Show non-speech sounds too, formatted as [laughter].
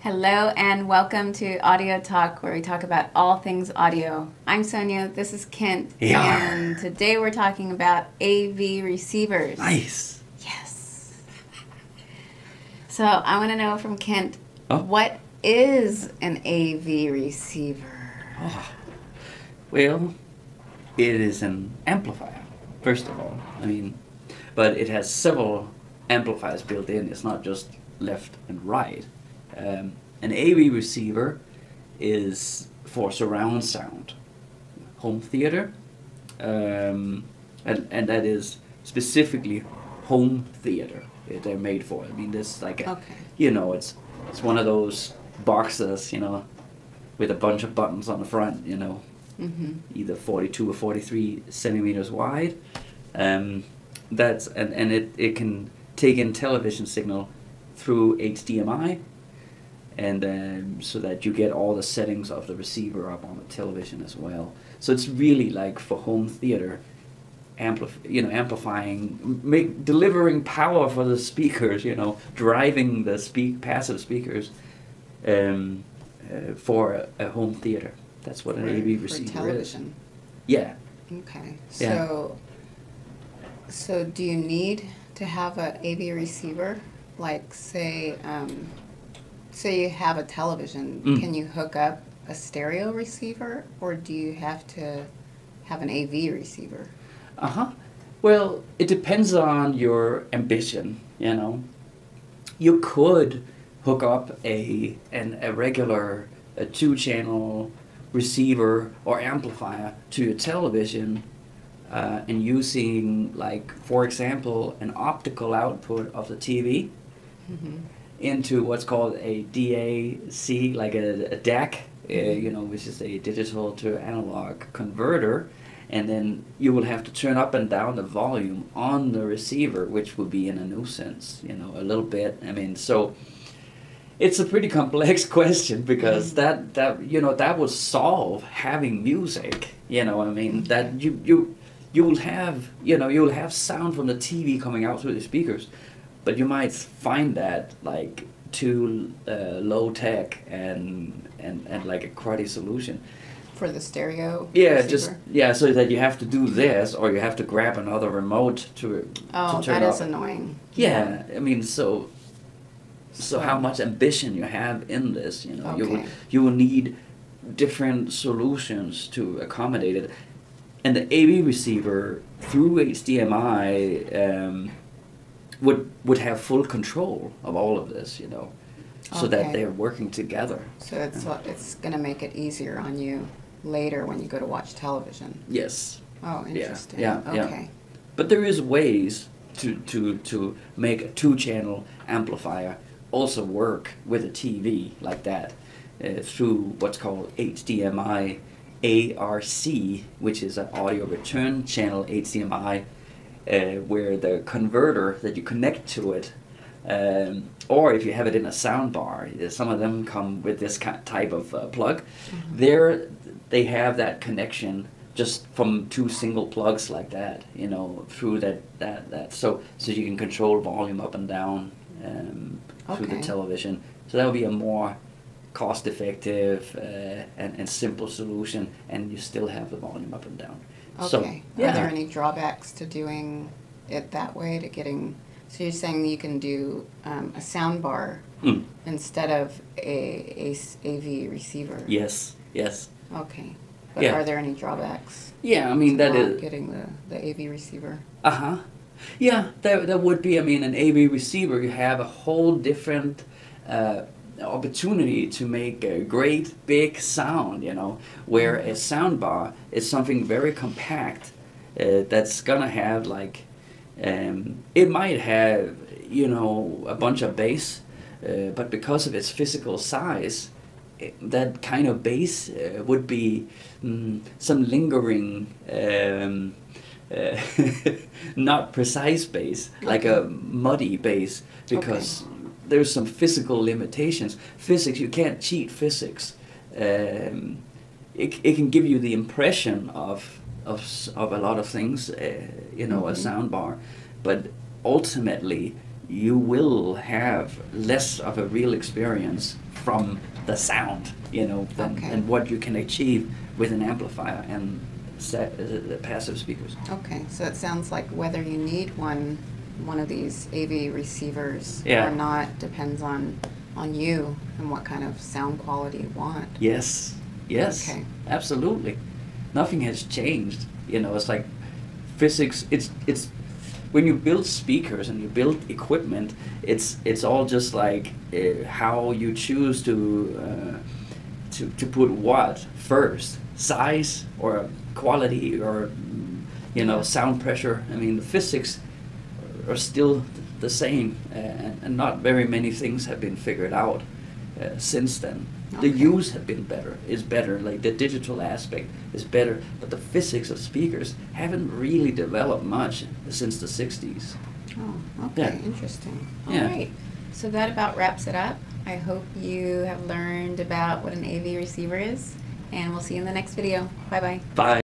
Hello and welcome to Audio Talk, where we talk about all things audio. I'm Sonia. This is Kent, Yeah. and today we're talking about AV receivers. Nice. Yes. So I want to know from Kent, Oh. what is an AV receiver? Ah. Well, it is an amplifier, first of all. I mean, but it has several amplifiers built in. It's not just left and right. Um, an AV receiver is for surround sound, home theater, um, and, and that is specifically home theater. They're made for. I mean, this like a, Okay. you know, it's it's one of those boxes, you know, with a bunch of buttons on the front, you know, Mm-hmm. either 42 or 43 centimeters wide. Um, that's and, and it, it can take in television signal through HDMI, and um, so that you get all the settings of the receiver up on the television as well. So it's really like for home theater, amplif- you know, amplifying, make delivering power for the [laughs] speakers. You know, driving the speak passive speakers um, uh, for a, a home theater. That's what an AV receiver is. television. Yeah. Okay. Yeah. So, so do you need to have an AV receiver? Like, say, um, say you have a television, Mm. can you hook up a stereo receiver, or do you have to have an AV receiver? Uh huh. Well, it depends on your ambition. You know, you could hook up a an a regular a two channel receiver or amplifier to your television, uh, and using like for example an optical output of the TV Mm-hmm. Into what's called a DAC, like a, a DAC, uh, you know, which is a digital to analog converter, and then you will have to turn up and down the volume on the receiver, which would be in a nuisance, you know, a little bit. I mean, so it's a pretty [laughs] complex question because Mhm. that that you know that would solve having music. You know, I mean that you you you will have you know you will have sound from the TV coming out through the speakers, but you might find that like too uh, low tech and and and like a cruddy solution. For the stereo Yeah, receiver? just yeah, so that you have to do this, or you have to grab another remote to Oh, to turn that is annoying. Yeah, I mean, so so how much ambition you have in this, you know, you will you will need different solutions to accommodate it, and the AV receiver through HDMI um, would would have full control of all of this, you know, so Okay. that they're working together. So it's what- it's going to make it easier on you later when you go to watch television. Yes, Oh, interesting. yeah, yeah. okay. But there is ways to, to, to make a two channel amplifier also work with a TV like that uh, through what's called HDMI ARC, which is an audio return channel HDMI, uh, where the converter that you connect to it, um, or if you have it in a sound bar, uh, some of them come with this type of uh, plug. There, they have that connection just from two single plugs like that, you know, through that that that. So so you can control volume up and down um, through the television. So that would be a more cost-effective uh, and, and simple solution, and you still have the volume up and down. So, Okay. yeah. Are there any drawbacks to doing it that way, to getting, so you're saying you can do um, a sound bar Mm, instead of a, a s- AV receiver? yes, yes. Okay. But Yeah. are there any drawbacks? Yeah, I mean to that not is. Getting the, the AV receiver? Uh huh. Yeah, there, there would be. I mean, an AV receiver, you have a whole different uh, opportunity to make a great big sound, you know, where a sound bar is something very compact uh, that's gonna have like, um, it might have, you know, a bunch of bass, uh, but because of its physical size, it, that kind of bass uh, would be mm, some lingering. Um, uh, [laughs] not precise bass, like a muddy bass, because there's some physical limitations. Physics, you can't cheat physics. Um, it, it can give you the impression of of, of a lot of things, uh, you know, a Mhm. sound bar, but ultimately you will have less of a real experience from the sound, you know, than, Okay. than what you can achieve with an amplifier and set, uh, passive speakers. Okay, so it sounds like whether you need one, one of these AV receivers Yeah. or not depends on, on you and what kind of sound quality you want. Yes, yes, Okay. absolutely. Nothing has changed. You know, it's like physics. It's it's when you build speakers and you build equipment. It's it's all just like uh, how you choose to uh, to to put what first, size or quality or you know sound pressure. I mean, the physics are still the same, uh, and, not very many things have been figured out uh, since then. The use have been better, is better, like the digital aspect is better, but the physics of speakers haven't really developed much since the 60s. Oh, okay, Yeah. interesting. All Yeah. right. So that about wraps it up. I hope you have learned about what an AV receiver is, and we'll see you in the next video. Bye bye. Bye.